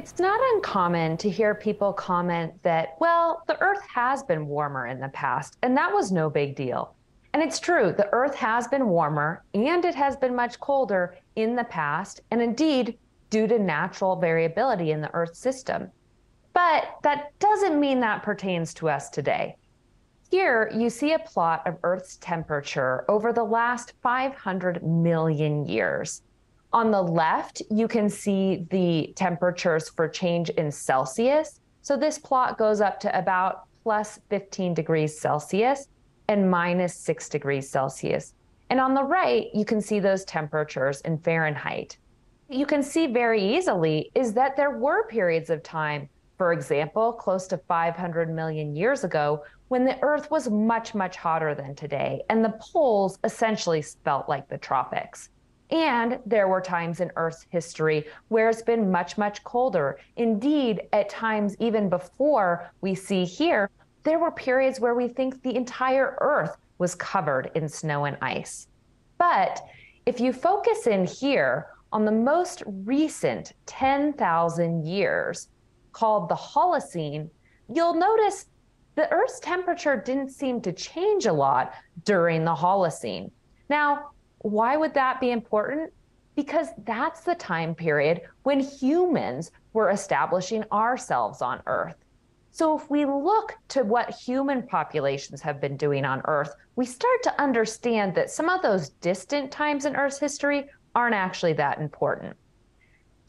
It's not uncommon to hear people comment that, well, the Earth has been warmer in the past, and that was no big deal. And it's true, the Earth has been warmer and it has been much colder in the past, and indeed, due to natural variability in the Earth system. But that doesn't mean that pertains to us today. Here, you see a plot of Earth's temperature over the last 500 million years. On the left, you can see the temperatures for change in Celsius. So this plot goes up to about plus 15 degrees Celsius and minus 6 degrees Celsius. And on the right, you can see those temperatures in Fahrenheit. You can see very easily is that there were periods of time, for example, close to 500 million years ago, when the Earth was much, much hotter than today, and the poles essentially felt like the tropics. And there were times in Earth's history where it's been much, much colder. Indeed, at times even before we see here, there were periods where we think the entire Earth was covered in snow and ice. But if you focus in here on the most recent 10,000 years, called the Holocene, you'll notice the Earth's temperature didn't seem to change a lot during the Holocene. Now, why would that be important? Because that's the time period when humans were establishing ourselves on Earth. So, if we look to what human populations have been doing on Earth, we start to understand that some of those distant times in Earth's history aren't actually that important.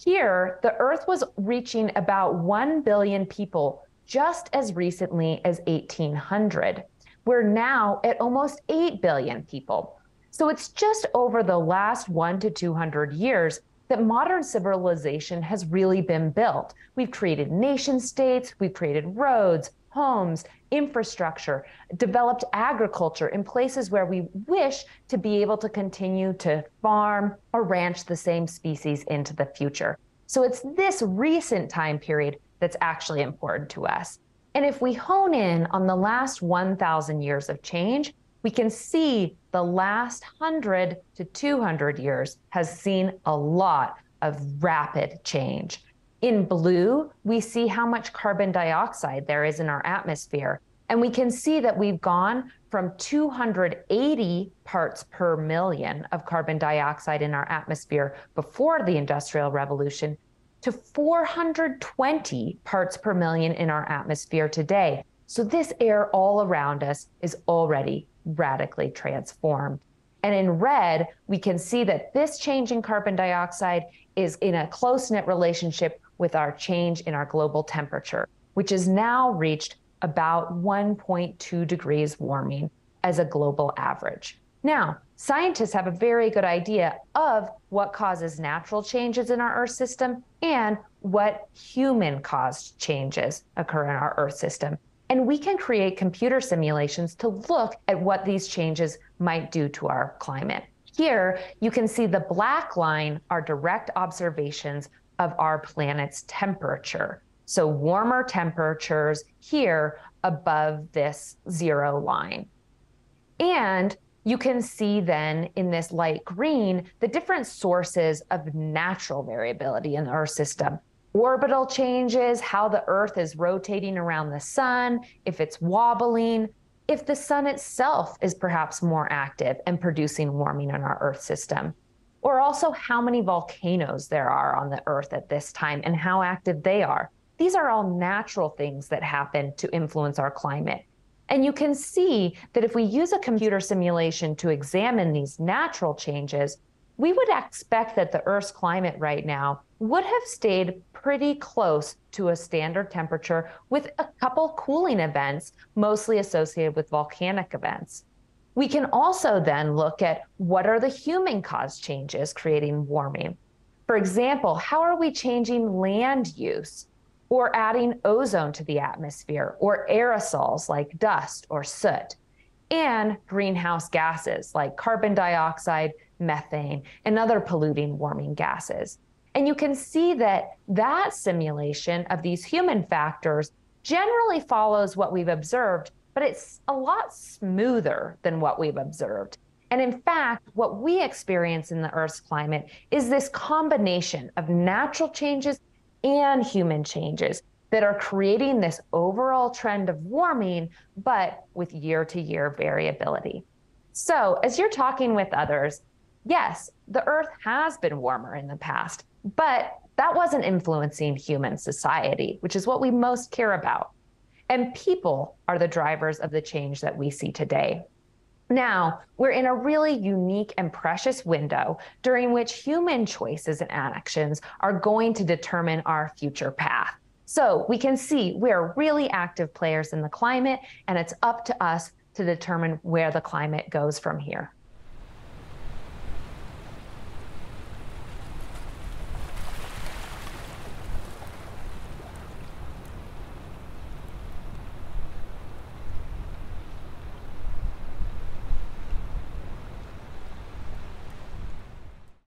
Here, the Earth was reaching about 1 billion people just as recently as 1800. We're now at almost 8 billion people. So it's just over the last one to 200 years that modern civilization has really been built. We've created nation states, we've created roads, homes, infrastructure, developed agriculture in places where we wish to be able to continue to farm or ranch the same species into the future. So it's this recent time period that's actually important to us. And if we hone in on the last 1,000 years of change, we can see the last 100 to 200 years has seen a lot of rapid change. In blue, we see how much carbon dioxide there is in our atmosphere. And we can see that we've gone from 280 parts per million of carbon dioxide in our atmosphere before the Industrial Revolution to 420 parts per million in our atmosphere today. So, this air all around us is already radically transformed. And in red, we can see that this change in carbon dioxide is in a close knit relationship with our change in our global temperature, which has now reached about 1.2 degrees warming as a global average. Now, scientists have a very good idea of what causes natural changes in our Earth system and what human caused changes occur in our Earth system. And we can create computer simulations to look at what these changes might do to our climate. Here, you can see the black line are direct observations of our planet's temperature. So warmer temperatures here above this zero line. And you can see then in this light green the different sources of natural variability in our system orbital changes, how the Earth is rotating around the sun, if it's wobbling, if the sun itself is perhaps more active and producing warming in our Earth system, or also how many volcanoes there are on the Earth at this time and how active they are. These are all natural things that happen to influence our climate. And you can see that if we use a computer simulation to examine these natural changes, we would expect that the Earth's climate right now would have stayed pretty close to a standard temperature with a couple cooling events, mostly associated with volcanic events. We can also then look at what are the human caused changes creating warming. For example, how are we changing land use or adding ozone to the atmosphere or aerosols like dust or soot? And greenhouse gases like carbon dioxide, methane, and other polluting warming gases. And you can see that that simulation of these human factors generally follows what we've observed, but it's a lot smoother than what we've observed. And in fact, what we experience in the Earth's climate is this combination of natural changes and human changes that are creating this overall trend of warming, but with year to year variability. So, as you're talking with others, yes, the Earth has been warmer in the past, but that wasn't influencing human society, which is what we most care about. And people are the drivers of the change that we see today. Now, we're in a really unique and precious window during which human choices and actions are going to determine our future path. So we can see we're really active players in the climate, and it's up to us to determine where the climate goes from here.